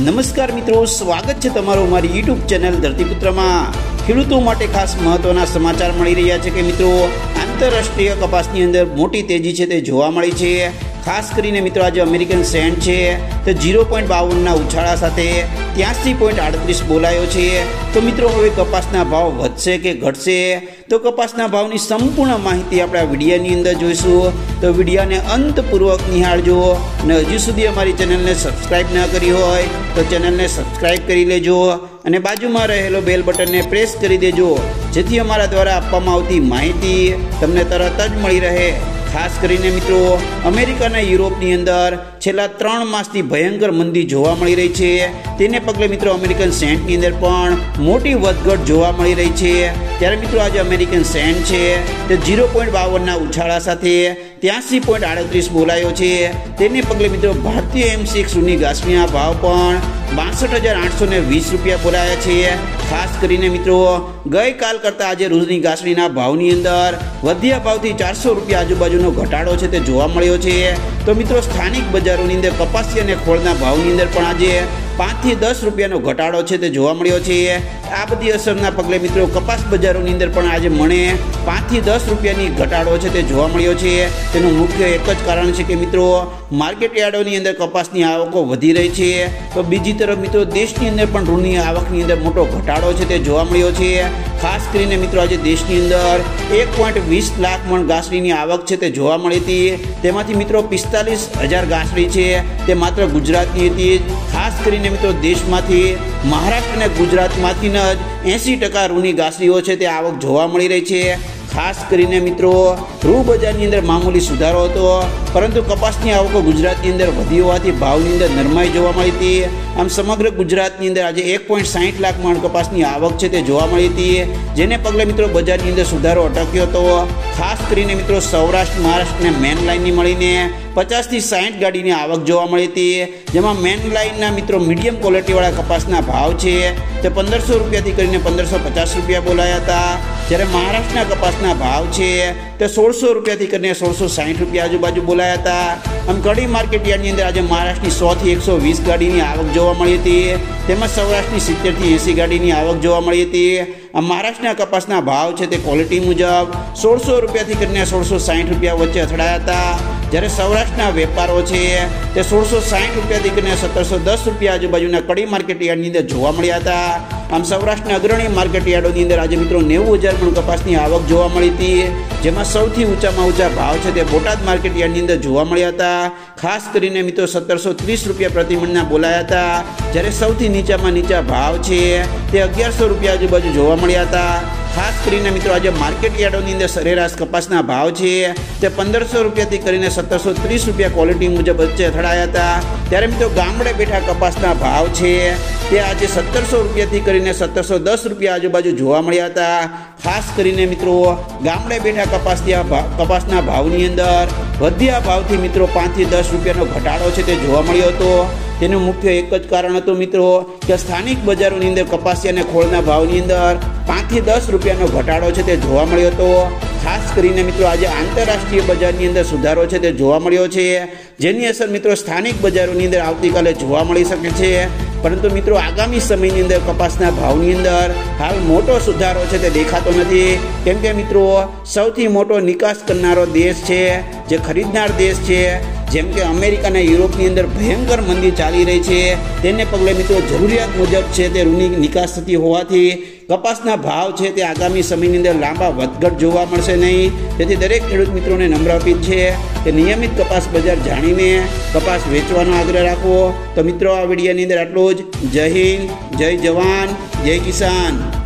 નમસ્કાર મિત્રો, સ્વાગત છે તમારું મારી યુટ્યુબ ચેનલ ધરતીપુત્રમાં. ખેડૂતો માટે ખાસ મહત્વના સમાચાર મળી રહ્યા છે કે મિત્રો, આંતરરાષ્ટ્રીય કપાસની અંદર મોટી તેજી છે તે જોવા મળી છે. ખાસ કરીને મિત્રો આજે અમેરિકન સેન્ટ છે, તે ઝીરો પોઈન્ટ બાવનના ઉછાળા સાથે ત્યાંસી પોઈન્ટ આડત્રીસ બોલાયો છે. તો મિત્રો, હવે કપાસના ભાવ વધશે કે ઘટશે? તો કપાસના ભાવની સંપૂર્ણ માહિતી આપણે આ વિડીયાની અંદર જોઈશું. તો વિડીયાને અંતપૂર્વક નિહાળજો અને હજુ સુધી અમારી ચેનલને સબસ્ક્રાઇબ ન કરી હોય, તો ચેનલને સબસ્ક્રાઇબ કરી લેજો અને બાજુમાં રહેલો બેલ બટનને પ્રેસ કરી દેજો, જેથી અમારા દ્વારા આપવામાં આવતી માહિતી તમને તરત જ મળી રહે. ખાસ કરીને મિત્રો, અમેરિકા અને યુરોપની અંદર છેલ્લા ત્રણ માસથી ભયંકર મંદી જોવા મળી રહી છે. તેને પગલે મિત્રો અમેરિકન સેન્ટની અંદર પણ મોટી વધઘટ જોવા મળી રહી છે. ત્યારે મિત્રો આજે અમેરિકન સેન્ટ છે તે ઝીરો પોઈન્ટ બાવનના ઉછાળા સાથે ત્યાંસી પોઈન્ટ આડત્રીસ બોલાયો છે. તેને પગલે મિત્રો ભારતીય એમ સિક્સ સુની ગાસમીના ભાવ પણ બાસઠ હજાર આઠસો ને વીસ રૂપિયા બોલાયા છે ખાસ કરીને મિત્રો, ગઈકાલ કરતાં આજે રોજની ઘાસણીના ભાવની અંદર વધ્યા ભાવથી ચારસો રૂપિયા આજુબાજુનો ઘટાડો છે તે જોવા મળ્યો છે તો મિત્રો, સ્થાનિક બજારોની અંદર કપાસી અને ખોળના ભાવની અંદર પણ આજે પાંચથી દસ રૂપિયાનો ઘટાડો છે તે જોવા મળ્યો છે. આ બધી અસરના પગલે મિત્રો કપાસ બજારોની અંદર પણ આજે મણે પાંચથી દસ રૂપિયાની ઘટાડો છે તે જોવા મળ્યો છે. તેનું મુખ્ય એક જ કારણ છે કે મિત્રો માર્કેટ યાર્ડોની અંદર કપાસની આવકો વધી રહી છે. તો બીજી તરફ મિત્રો દેશની અંદર પણ ઋણની આવકની અંદર મોટો ઘટાડો છે તે જોવા મળ્યો છે. ખાસ કરીને મિત્રો આજે દેશની અંદર એક પોઈન્ટ વીસ લાખ મણ ઘાસડીની આવક છે તે જોવા મળી હતી. તેમાંથી મિત્રો પિસ્તાલીસ હજાર ઘાસડી છે. તે માત્ર ગુજરાતની હતી. ખાસ કરીને મિત્રો દેશમાંથી મહારાષ્ટ્ર અને ગુજરાતમાંથી જ એંસી ટકા રૂની ઘાસડીઓ છે તે આવક જોવા મળી રહી છે. ખાસ કરીને મિત્રો રૂ બજારની અંદર મામૂલી સુધારો હતો, પરંતુ કપાસની આવકો ગુજરાતની અંદર વધી હોવાથી ભાવની અંદર નરમાઈ જોવા મળી હતી. આમ સમગ્ર ગુજરાતની અંદર આજે એક પોઈન્ટ સાહીઠ લાખ મણ કપાસની આવક છે તે જોવા મળી હતી, જેને પગલે મિત્રો બજારની અંદર સુધારો અટક્યો હતો. ખાસ કરીને મિત્રો સૌરાષ્ટ્ર મહારાષ્ટ્રને મેન લાઇનની મળીને પચાસથી સાહીઠ ગાડીની આવક જોવા મળી હતી, જેમાં મેન લાઇનના મિત્રો મીડિયમ ક્વોલિટીવાળા કપાસના ભાવ છે તે પંદરસો રૂપિયાથી કરીને પંદરસો પચાસ રૂપિયા બોલાયા હતા. જ્યારે મહારાષ્ટ્રના કપાસના ભાવ છે તે સોળસો રૂપિયાથી કરીને સોળસો સાહીઠ રૂપિયા આજુબાજુ બોલાયા હતા. આમ કડી માર્કેટ યાર્ડની અંદર આજે મહારાષ્ટ્રની સોથી એકસો વીસ ગાડીની આવક જોવા મળી હતી. તેમજ સૌરાષ્ટ્રની સિત્તેરથી એંસી ગાડીની આવક જોવા મળી હતી. આ મહારાષ્ટ્રના કપાસના ભાવ છે તે ક્વોલિટી મુજબ સોળસો રૂપિયાથી કરીને સોળસો સાહીઠ રૂપિયા વચ્ચે અથડાયા હતા. જ્યારે સૌરાષ્ટ્રના વેપારો છે, તે સોળસો સાઠ રૂપિયાથી કરીને સત્તરસો દસ રૂપિયા આજુબાજુના કડી માર્કેટ યાર્ડની અંદર જોવા મળ્યા હતા. આમ સૌરાષ્ટ્રના અગ્રણી માર્કેટ યાર્ડોની અંદર આજે મિત્રો નેવું હજાર પણ કપાસની આવક જોવા મળી હતી. જેમાં સૌથી ઊંચામાં ઊંચા ભાવ છે, તે બોટાદ માર્કેટ યાર્ડની અંદર જોવા મળ્યા હતા. ખાસ કરીને મિત્રો સત્તરસો ત્રીસ રૂપિયા પ્રતિમણના બોલાયા હતા. જ્યારે સૌથી નીચામાં નીચા ભાવ છે, તે અગિયારસો રૂપિયા આજુબાજુ જોવા મળ્યા હતા. ખાસ કરીને મિત્રો આજે માર્કેટ યાર્ડોની અંદર સરેરાશ કપાસના ભાવ છે. તે પંદરસો રૂપિયાથી કરીને સત્તરસો ત્રીસ રૂપિયા ક્વોલિટી મુજબ વચ્ચે અથડાયા હતા. ત્યારે મિત્રો ગામડે બેઠા કપાસના ભાવ છે. તે આજે સત્તરસો રૂપિયાથી કરીને સત્તરસો દસ રૂપિયા આજુબાજુ જોવા મળ્યા હતા. ખાસ કરીને મિત્રો ગામડે બેઠા કપાસના કપાસના ભાવની અંદર વધ્યા ભાવથી મિત્રો પાંચથી દસ રૂપિયાનો ઘટાડો છે તે જોવા મળ્યો હતો. તેનું મુખ્ય એક જ કારણ હતું મિત્રો, કે સ્થાનિક બજારોની અંદર કપાસી અને ખોળના ભાવની અંદર પાંચથી દસ રૂપિયાનો ઘટાડો છે તે જોવા મળ્યો હતો. ખાસ કરીને મિત્રો, આજે આંતરરાષ્ટ્રીય બજારની અંદર સુધારો છે તે જોવા મળ્યો છે. જેની અસર મિત્રો સ્થાનિક બજારોની અંદર આવતીકાલે જોવા મળી શકે છે. પરંતુ મિત્રો, આગામી સમયની અંદર કપાસના ભાવની અંદર હાલ મોટો સુધારો છે તે દેખાતો નથી. કેમ કે મિત્રો, સૌથી મોટો નિકાસ કરનારો દેશ છે, જે ખરીદનાર દેશ છે. જેમ કે અમેરિકા અને યુરોપની અંદર ભયંકર મંદી ચાલી રહી છે. તેને પગલે મિત્રો જરૂરિયાત મુજબ છે તે રૂની નિકાસ થતી હોવાથી કપાસના ભાવ છે તે આગામી સમયની અંદર લાંબા વધઘટ જોવા મળશે નહીં. તેથી દરેક ખેડૂત મિત્રોને નમ્ર અપીલ છે કે નિયમિત કપાસ બજાર જાણીને કપાસ વેચવાનો આગ્રહ રાખવો તો મિત્રો, આ વિડીયોની અંદર આટલું જ. જય હિન્દ, જય જવાન, જય કિસાન.